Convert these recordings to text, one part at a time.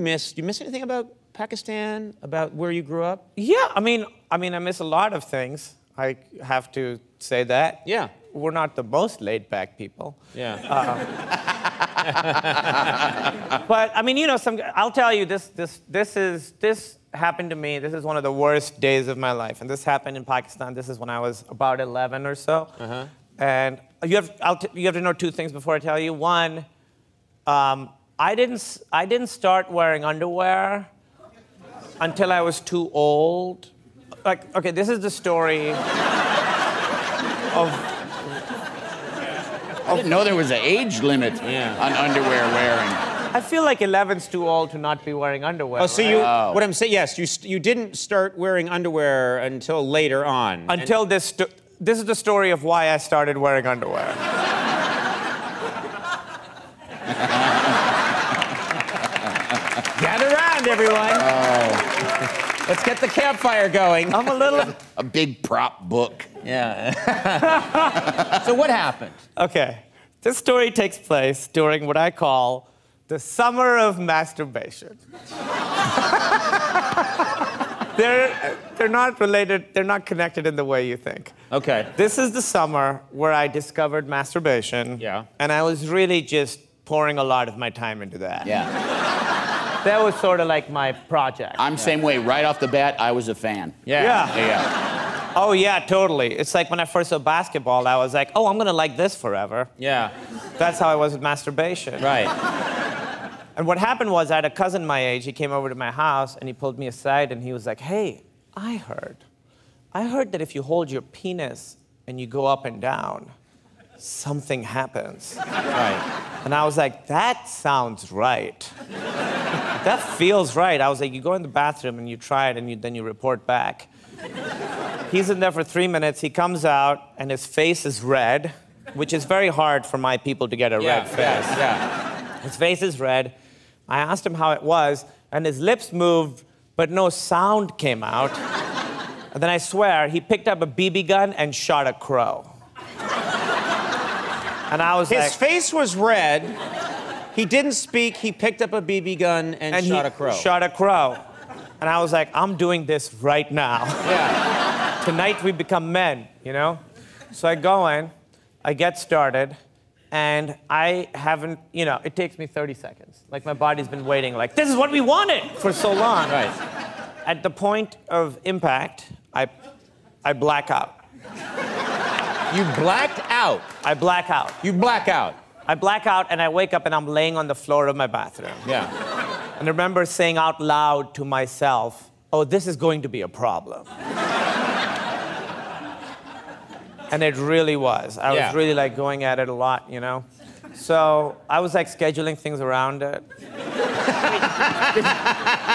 miss? Do you miss anything about Pakistan? About where you grew up? Yeah, I mean, I mean, I miss a lot of things. I have to say that. Yeah. We're not the most laid-back people. Yeah. But I mean, you know, some. I'll tell you, this, this, this is this happened to me. This is one of the worst days of my life, and this happened in Pakistan. This is when I was about 11 or so. Uh-huh. And you have, I'll t- you have to know two things before I tell you. One, um, I didn't, s- I didn't start wearing underwear until I was too old. Like, okay, this is the story of I didn't know there was an age limit Yeah. on underwear wearing. I feel like 11's too old to not be wearing underwear. Oh, so right? you? Oh. What I'm saying? Yes, you. st- You didn't start wearing underwear until later on. And- until this. Sto- this is the story of why I started wearing underwear. gather around, everyone. Oh. Let's get the campfire going. I'm a little. A big prop book. Yeah. so what happened? Okay. This story takes place during what I call the summer of masturbation. they're, they're not related, they're not connected in the way you think. Okay. This is the summer where I discovered masturbation. Yeah. And I was really just pouring a lot of my time into that. Yeah. That was sort of like my project. I'm same way. Right off the bat, I was a fan. Yeah. Yeah. Yeah. Oh, yeah, totally. It's like when I first saw basketball, I was like, oh, I'm gonna like this forever. Yeah. That's how I was with masturbation. Right. And what happened was I had a cousin my age. He came over to my house and he pulled me aside and he was like, "Hey, I heard, I heard that if you hold your penis and you go up and down, something happens." Right. And I was like, "That sounds right. that feels right." I was like, "You go in the bathroom and you try it and you, then you report back." He's in there for three minutes. He comes out and his face is red, which is very hard for my people to get a Yeah. red face. Yeah. Yeah. His face is red. I asked him how it was, and his lips moved, but no sound came out. And then I swear, he picked up a BB gun and shot a crow. And I was His like, face was red. He didn't speak. He picked up a BB gun and, and shot a crow. Shot a crow. And I was like, I'm doing this right now. yeah. Tonight we become men, you know? So I go in, I get started, and I haven't, you know, it takes me 30 seconds. Like my body's been waiting, like, this is what we wanted for so long. Right. At the point of impact, I, I black out. You blacked out. I black out. You black out. I black out and I wake up and I'm laying on the floor of my bathroom. Yeah. And I remember saying out loud to myself, oh, this is going to be a problem. and it really was. I Yeah. was really like going at it a lot, you know? So I was like scheduling things around it.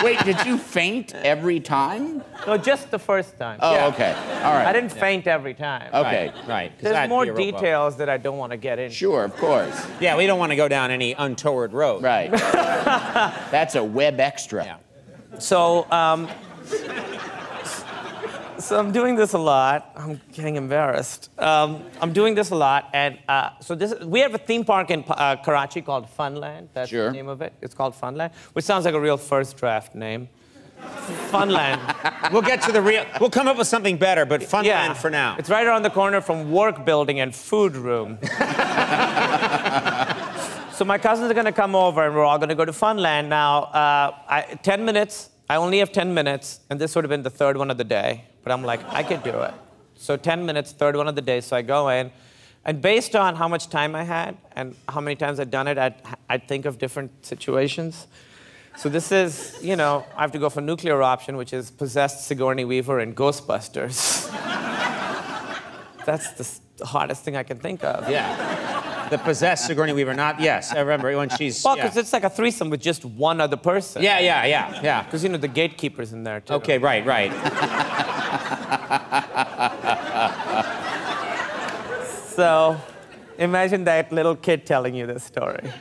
Wait, did you faint every time? No, just the first time. Oh, Yeah. okay. All right. I didn't faint every time. Okay. Right. right. 'Cause There's more be a details that I don't want to get into. Sure, of course. Yeah, we don't want to go down any untoward road. Right. That's a web extra. Yeah. So, um, so I'm doing this a lot. I'm getting embarrassed. Um, I'm doing this a lot, and uh, so this we have a theme park in uh, Karachi called Funland. That's Sure. the name of it. It's called Funland, which sounds like a real first draft name. Funland. We'll get to the real. We'll come up with something better, but Funland yeah. for now. It's right around the corner from work building and food room. so my cousins are going to come over, and we're all going to go to Funland. Now, uh, I, 10 minutes. I only have 10 minutes, and this would have been the third one of the day. But I'm like, I could do it. So 10 minutes, third one of the day. So I go in, and based on how much time I had and how many times I'd done it, I'd, I'd think of different situations. So this is, you know, I have to go for nuclear option, which is possessed Sigourney Weaver in Ghostbusters. That's the hardest thing I can think of. Yeah. The possessed Sigourney Weaver, not yes. I remember when she's. Well, yeah. because it's like a threesome with just one other person. yeah, yeah, yeah, yeah. Because you know the gatekeeper's in there too. Okay, right, right. So, imagine that little kid telling you this story.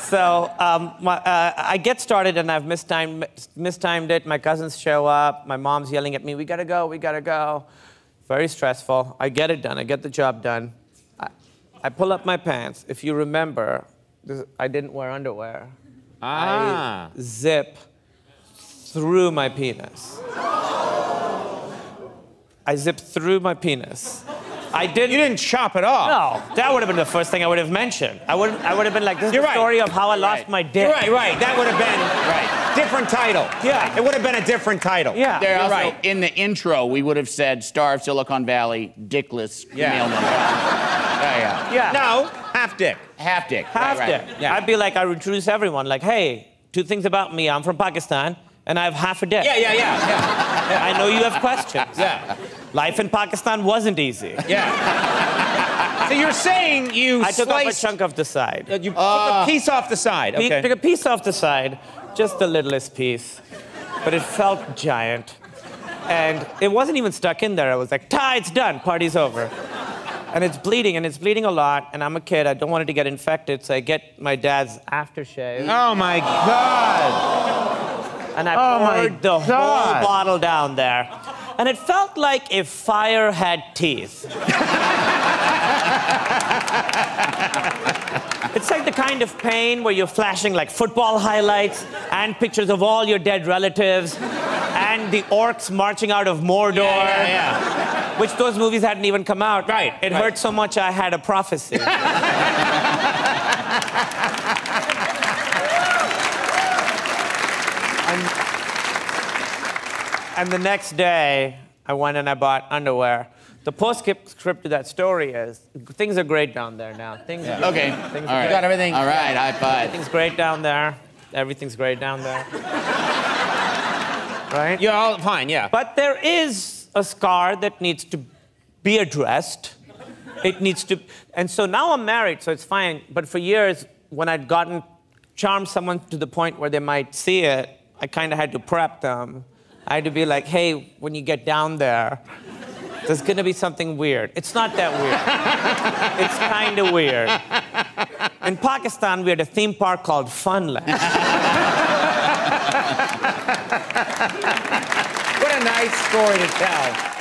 so, um, my, uh, I get started and I've mistimed, mistimed it. My cousins show up. My mom's yelling at me, "We gotta go, we gotta go." Very stressful. I get it done. I get the job done. I, I pull up my pants. If you remember, this, I didn't wear underwear. Ah. zip through my penis. I zipped through my penis. I didn't. You didn't chop it off. No, that would have been the first thing I would have mentioned. I would I would have been like, this is You're the right. story of how I lost Right. my dick. You're right, right. That would have been Right. different title. Yeah. It would have been a different title. Yeah. There You're also, right. in the intro, we would have said Star of Silicon Valley, Dickless, Yeah. mailman. Yeah, yeah. Yeah. No, half dick. Half dick. Half right, dick. right. Yeah. I'd be like, I would introduce everyone, like, hey, two things about me. I'm from Pakistan, and I have half a dick. Yeah, yeah, yeah, yeah. I know you have questions. Yeah. Life in Pakistan wasn't easy. Yeah. so you're saying you I took off a chunk off the side. uh, you took a piece off the side. Okay. Took a piece off the side, just the littlest piece, but it felt giant. And it wasn't even stuck in there. I was like, "Ta, it's done. Party's over." And it's bleeding, and it's bleeding a lot. And I'm a kid. I don't want it to get infected, so I get my dad's aftershave, Oh my God. And I Oh poured the God. whole bottle down there. And it felt like if fire had teeth. It's like the kind of pain where you're flashing like football highlights and pictures of all your dead relatives and the orcs marching out of Mordor, Yeah, yeah. which those movies hadn't even come out. Right, It right. hurt so much I had a prophecy. and the next day, I went and I bought underwear. The postscript to that story is things are great down there now. Things are Okay. Things All are right. good. got everything- All right. High five. Everything's great down there. Everything's great down there. right? You're all fine, yeah. But there is a scar that needs to be addressed. It needs to. And so now I'm married, so it's fine. But for years, when I'd gotten charmed someone to the point where they might see it, I kind of had to prep them. I had to be like, hey, when you get down there, there's gonna be something weird. It's not that weird. it's kind of weird. In Pakistan, we had a theme park called Funland. What a nice story to tell.